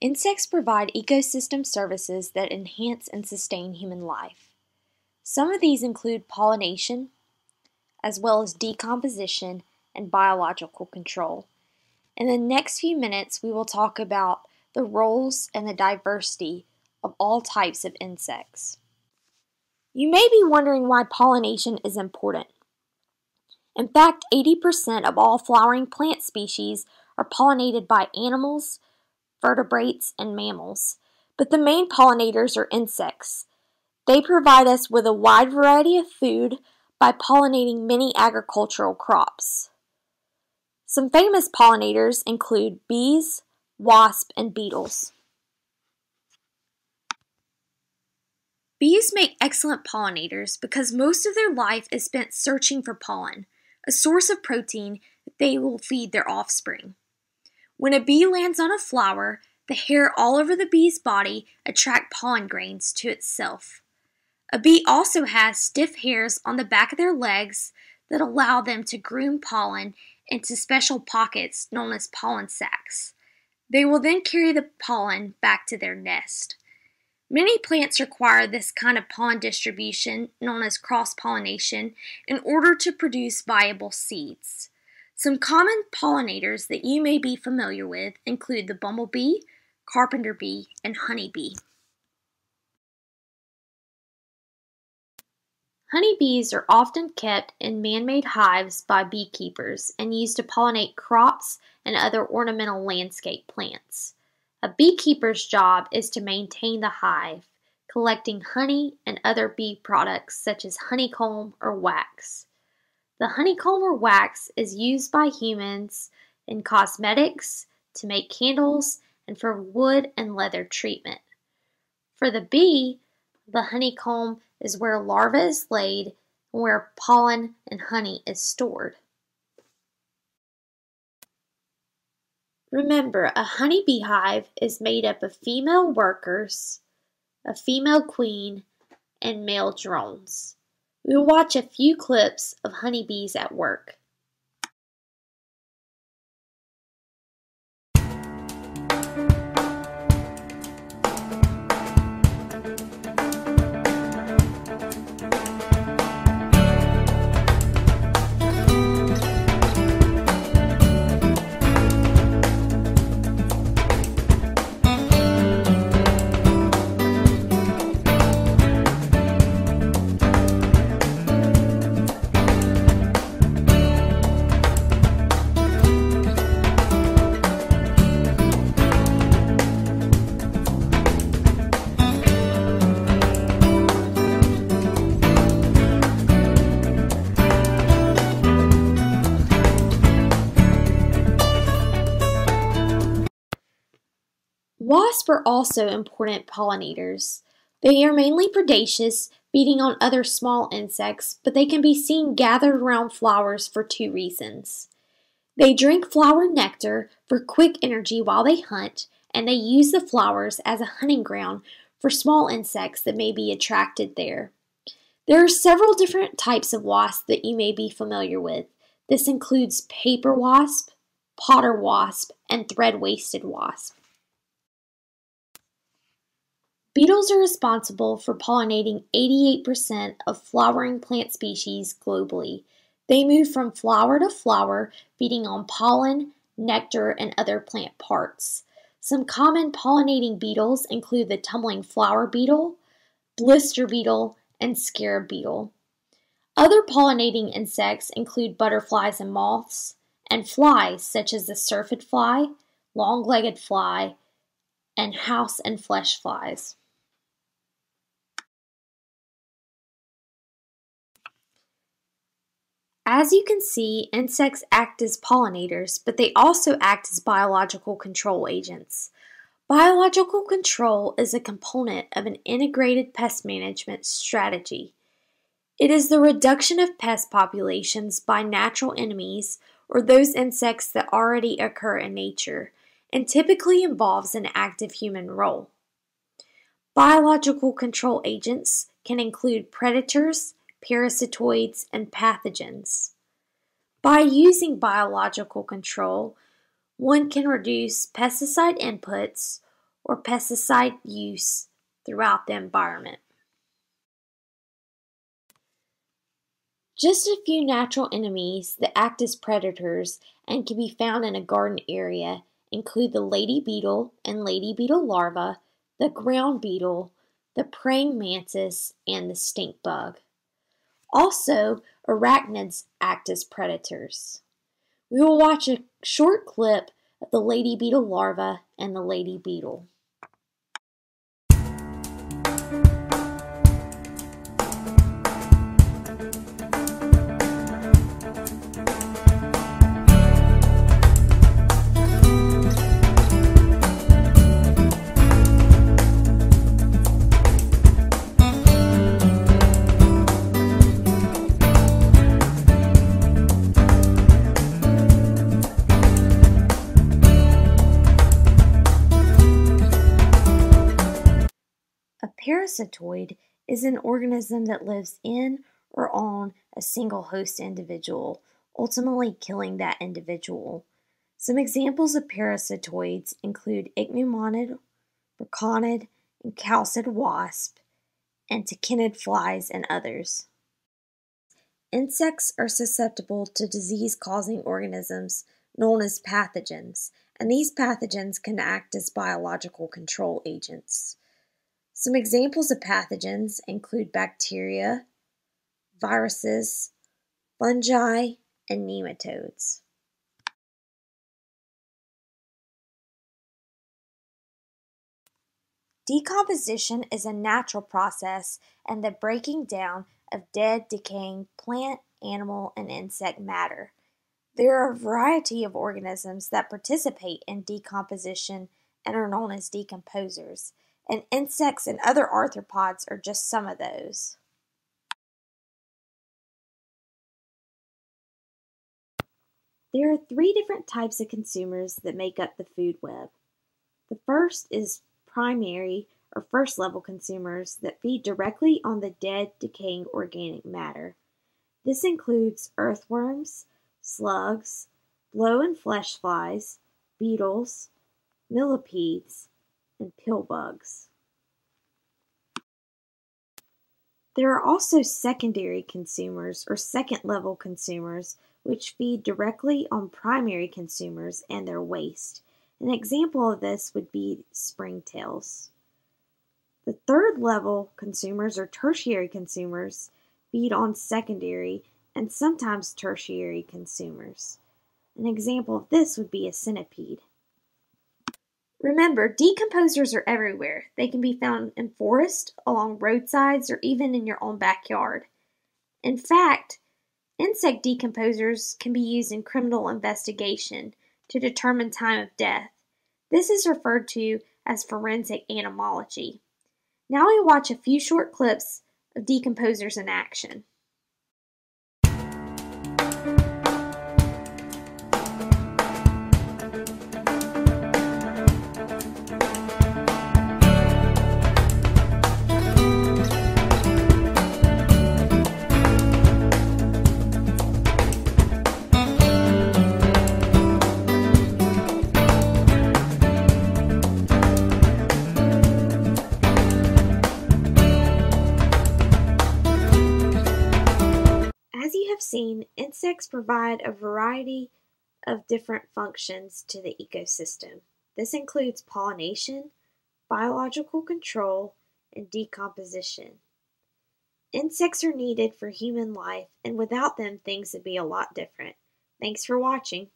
Insects provide ecosystem services that enhance and sustain human life. Some of these include pollination, as well as decomposition and biological control. In the next few minutes, we will talk about the roles and the diversity of all types of insects. You may be wondering why pollination is important. In fact, 80% of all flowering plant species are pollinated by animals, vertebrates, and mammals. But the main pollinators are insects. They provide us with a wide variety of food by pollinating many agricultural crops. Some famous pollinators include bees, wasps, and beetles. Bees make excellent pollinators because most of their life is spent searching for pollen, a source of protein that they will feed their offspring. When a bee lands on a flower, the hair all over the bee's body attract pollen grains to itself. A bee also has stiff hairs on the back of their legs that allow them to groom pollen into special pockets known as pollen sacs. They will then carry the pollen back to their nest. Many plants require this kind of pollen distribution, known as cross pollination, in order to produce viable seeds. Some common pollinators that you may be familiar with include the bumblebee, carpenter bee, and honeybee. Honeybees are often kept in man-made hives by beekeepers and used to pollinate crops and other ornamental landscape plants. A beekeeper's job is to maintain the hive, collecting honey and other bee products such as honeycomb or wax. The honeycomb or wax is used by humans in cosmetics, to make candles, and for wood and leather treatment. For the bee, the honeycomb is where larvae is laid and where pollen and honey is stored. Remember, a honeybee hive is made up of female workers, a female queen, and male drones. We will watch a few clips of honeybees at work. Wasps are also important pollinators. They are mainly predaceous, feeding on other small insects, but they can be seen gathered around flowers for two reasons. They drink flower nectar for quick energy while they hunt, and they use the flowers as a hunting ground for small insects that may be attracted there. There are several different types of wasps that you may be familiar with. This includes paper wasp, potter wasp, and thread-waisted wasp. Beetles are responsible for pollinating 88% of flowering plant species globally. They move from flower to flower, feeding on pollen, nectar, and other plant parts. Some common pollinating beetles include the tumbling flower beetle, blister beetle, and scarab beetle. Other pollinating insects include butterflies and moths, and flies such as the syrphid fly, long-legged fly, and house and flesh flies. As you can see, insects act as pollinators, but they also act as biological control agents. Biological control is a component of an integrated pest management strategy. It is the reduction of pest populations by natural enemies or those insects that already occur in nature and typically involves an active human role. Biological control agents can include predators, parasitoids, and pathogens. By using biological control, one can reduce pesticide inputs or pesticide use throughout the environment. Just a few natural enemies that act as predators and can be found in a garden area include the lady beetle and lady beetle larva, the ground beetle, the praying mantis, and the stink bug. Also, arachnids act as predators. We will watch a short clip of the lady beetle larva and the lady beetle. Parasitoid is an organism that lives in or on a single host individual, ultimately killing that individual. Some examples of parasitoids include ichneumon, braconid, and chalcid wasp, and tachinid flies, and others. Insects are susceptible to disease causing organisms known as pathogens, and these pathogens can act as biological control agents. Some examples of pathogens include bacteria, viruses, fungi, and nematodes. Decomposition is a natural process and the breaking down of dead, decaying plant, animal, and insect matter. There are a variety of organisms that participate in decomposition and are known as decomposers and insects and other arthropods are just some of those. There are three different types of consumers that make up the food web. The first is primary or first level consumers that feed directly on the dead, decaying organic matter. This includes earthworms, slugs, blow and flesh flies, beetles, millipedes, and pill bugs. There are also secondary consumers or second level consumers which feed directly on primary consumers and their waste. An example of this would be springtails. The third level consumers or tertiary consumers feed on secondary and sometimes tertiary consumers. An example of this would be a centipede. Remember, decomposers are everywhere. They can be found in forests, along roadsides, or even in your own backyard. In fact, insect decomposers can be used in criminal investigation to determine time of death. This is referred to as forensic entomology. Now we watch a few short clips of decomposers in action. Insects provide a variety of different functions to the ecosystem. This includes pollination, biological control, and decomposition. Insects are needed for human life, and without them, things would be a lot different. Thanks for watching.